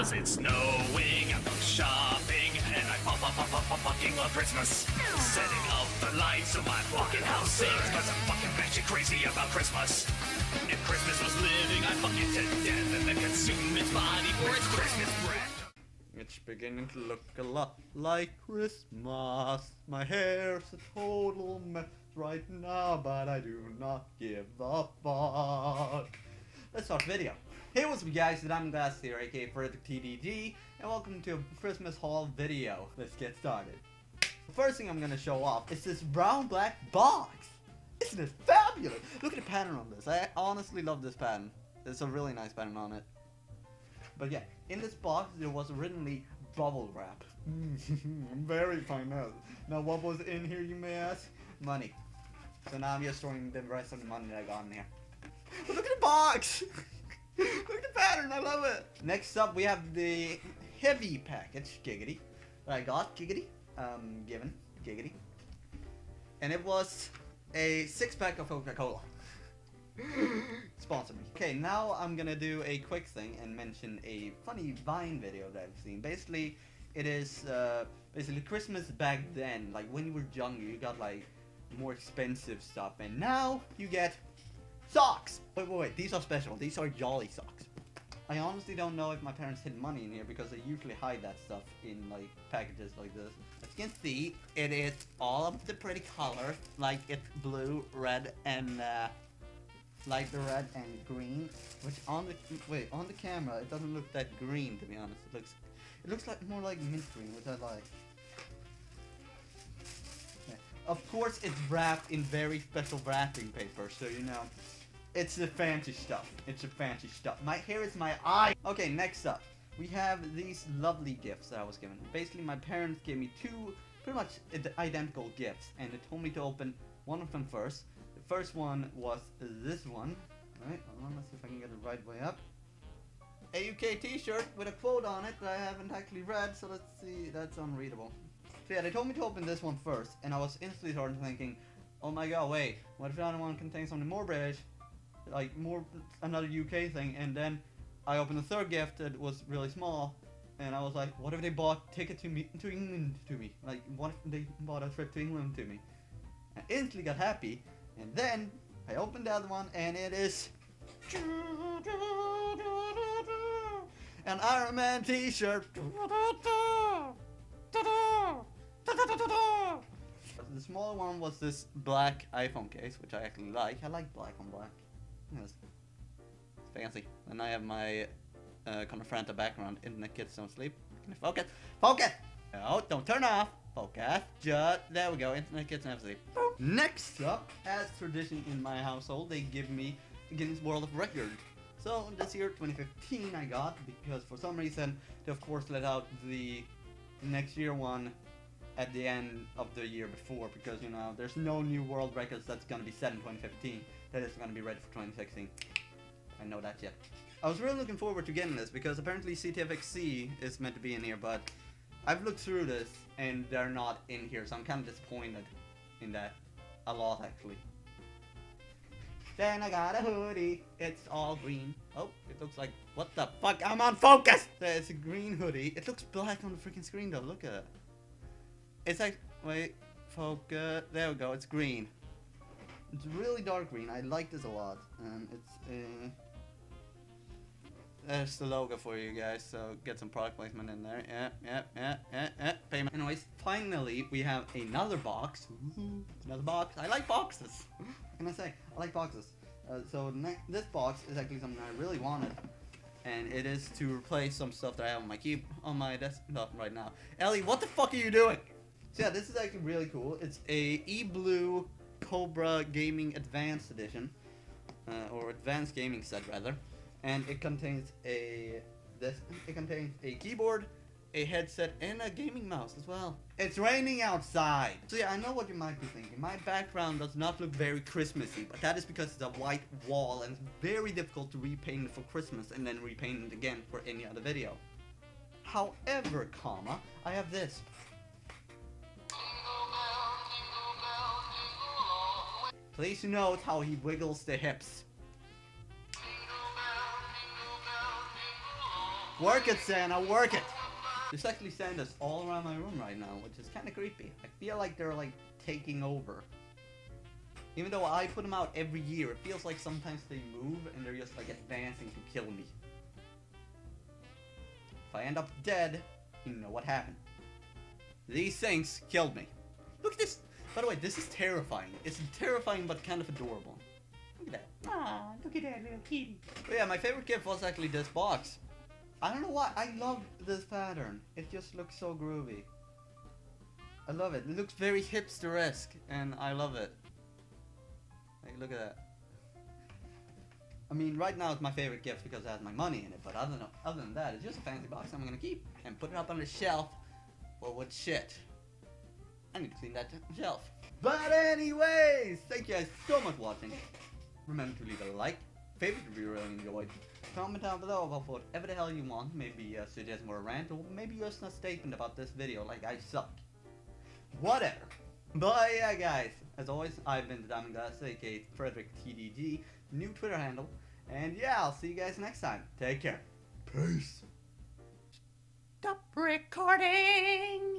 Cause it's snowing, I'm shopping, and I fu- fu- fu- fu- fu- fucking love Christmas. Setting up the lights so my fucking house sings, cause I'm fucking batshit crazy about Christmas. If Christmas was living, I'd fuck it to death and then consume its body for its Christmas breath. It's beginning to look a lot like Christmas. My hair's a total mess right now, but I do not give a fuck. Let's start the video. Hey, what's up guys, it's I'm Glass here, aka Fredrik TDG, and welcome to a Christmas haul video. Let's get started. The first thing I'm gonna show off is this brown black box. Isn't it fabulous? Look at the pattern on this. I honestly love this pattern. There's a really nice pattern on it. But yeah, in this box there was originally bubble wrap. Very fine. Now what was in here you may ask? Money. So now I'm just storing the rest of the money that I got in here. But look at the box! look at the pattern, I love it! Next up we have the heavy package, giggity. That I got, giggity. Um, given, giggity. And it was a six pack of Coca-Cola. Sponsor me. Okay, now I'm gonna do a quick thing and mention a funny Vine video that I've seen. Basically, it is uh, basically Christmas back then. Like when you were younger, you got like more expensive stuff, and now you get socks. Wait, wait, wait. These are special. These are Jolly socks. I honestly don't know if my parents hid money in here because they usually hide that stuff in like packages like this. As you can see, it is all of the pretty colors, like it's blue, red, and uh, like the red and green. Which on the wait on the camera, it doesn't look that green to be honest. It looks it looks like more like mint green, which I like. Yeah. Of course, it's wrapped in very special wrapping paper, so you know. It's the fancy stuff. It's the fancy stuff. My hair is my eye. Okay, next up, we have these lovely gifts that I was given. Basically, my parents gave me two pretty much identical gifts, and they told me to open one of them first. The first one was this one. All right, hold on, let's see if I can get it right way up. A UK T-shirt with a quote on it that I haven't actually read, so let's see. That's unreadable. So yeah, they told me to open this one first, and I was instantly started thinking, oh my god, wait, what if other one contains something more British? Like more another UK thing, and then I opened the third gift that was really small, and I was like, what if they bought ticket to me to England to me? Like, what if they bought a trip to England to me? I instantly got happy, and then I opened the other one, and it is an Iron Man T-shirt. The smaller one was this black iPhone case, which I actually like. I like black on black. Yes. It's fancy. And I have my uh, Connor Franta background. Internet kids don't sleep. Can I focus? Focus! No, don't turn off. Focus. Just there we go. Internet kids never sleep. Next up, as tradition in my household, they give me Guinness World of Record. So this year, 2015, I got because for some reason they of course let out the next year one at the end of the year before because you know there's no new world records that's gonna be set in 2015 that is gonna be ready for 2016. I know that yet. I was really looking forward to getting this because apparently CTFXC is meant to be in here, but I've looked through this and they're not in here, so I'm kind of disappointed in that a lot actually. Then I got a hoodie. It's all green. Oh, it looks like what the fuck? I'm on focus. It's a green hoodie. It looks black on the freaking screen though. Look at it. It's like wait, focus. There we go. It's green. It's really dark green. I like this a lot. Um, it's uh, there's the logo for you guys. So get some product placement in there. Yeah, yeah, yeah, yeah, yeah. Payment. Anyways, finally we have another box. Another box. I like boxes. what can I say? I like boxes. Uh, so this box is actually something I really wanted. And it is to replace some stuff that I have on my keep on my desktop right now. Ellie, what the fuck are you doing? So yeah, this is actually really cool. It's a e-blue Cobra Gaming Advanced Edition, uh, or Advanced Gaming set rather, and it contains a this it contains a keyboard, a headset, and a gaming mouse as well. It's raining outside, so yeah, I know what you might be thinking. My background does not look very Christmassy, but that is because it's a white wall and it's very difficult to repaint it for Christmas and then repaint it again for any other video. However, comma, I have this. Please note how he wiggles the hips. Work it, Santa, work it! There's actually Santas all around my room right now, which is kind of creepy. I feel like they're like taking over. Even though I put them out every year, it feels like sometimes they move and they're just like advancing to kill me. If I end up dead, you know what happened. These things killed me. Look at this. By the way, this is terrifying. It's terrifying but kind of adorable. Look at that. Aw, look at that little kitty. But yeah, my favorite gift was actually this box. I don't know why. I love this pattern. It just looks so groovy. I love it. It looks very hipster-esque, and I love it. Like, look at that. I mean, right now it's my favorite gift because it has my money in it, but other than, other than that, it's just a fancy box I'm gonna keep and put it up on the shelf. Well, what shit? I need to clean that shelf. But anyways, thank you guys so much for watching. Remember to leave a like, favorite if you really enjoyed. Comment down below about whatever the hell you want. Maybe uh, suggest more rant, or maybe just a statement about this video, like I suck. Whatever. But yeah, guys, as always, I've been the Diamond Glass, aka Fredrik TDG, new Twitter handle. And yeah, I'll see you guys next time. Take care. Peace. Stop recording.